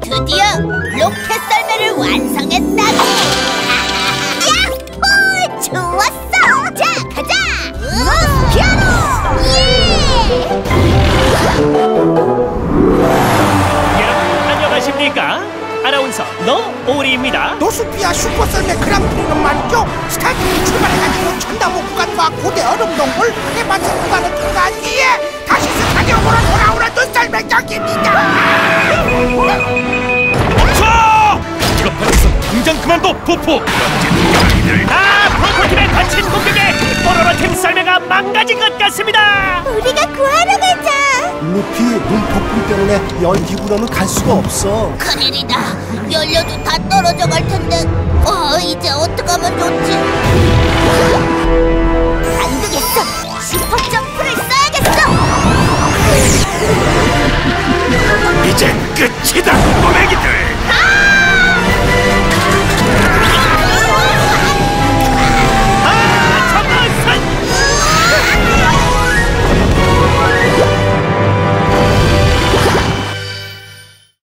드디어 로켓 썰매를 완성했다고! 야호! 좋았어! 아나운서 너 오리입니다. 노스피아 슈퍼썰매 그랑프리는 말이죠 스타트를 출발해가지고 전담호 구간과 고대 얼음동굴 해바스 구간을 통과한 뒤에 다시 스타디움으로 돌아오는 눈썰매 경기입니다 멈춰! 급하게서 당장 그만둬 포포. 아 포포팀의 거친 공격에 뽀로로 팀 썰매가 망가진 것 같습니다. 우리가 구하러 가자! 루피 눈폭풍 때문에 연기구로는 갈 수가 없어. 큰일이다. 연료도 다 떨어져 갈 텐데. 어, 이제 어떡하면 좋지? 안 되겠어. 슈퍼 점프를 써야겠어.